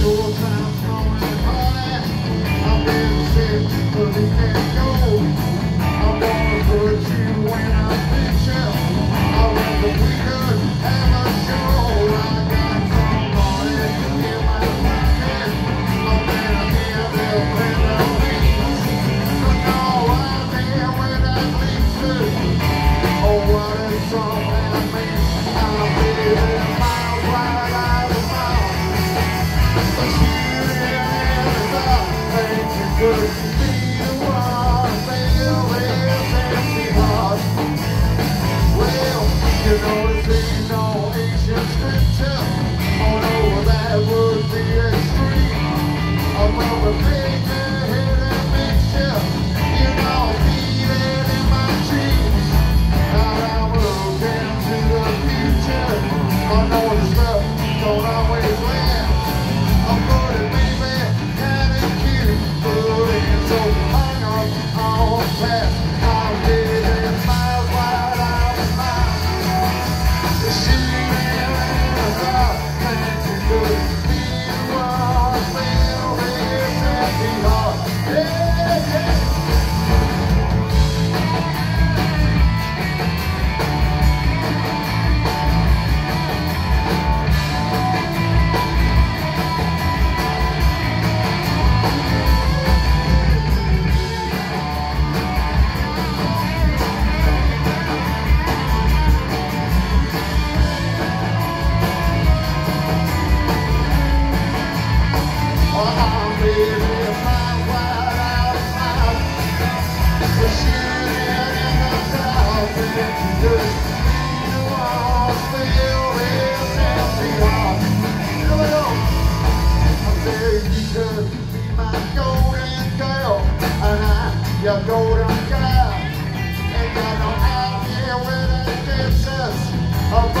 full time your golden cow. Ain't got no idea where that us.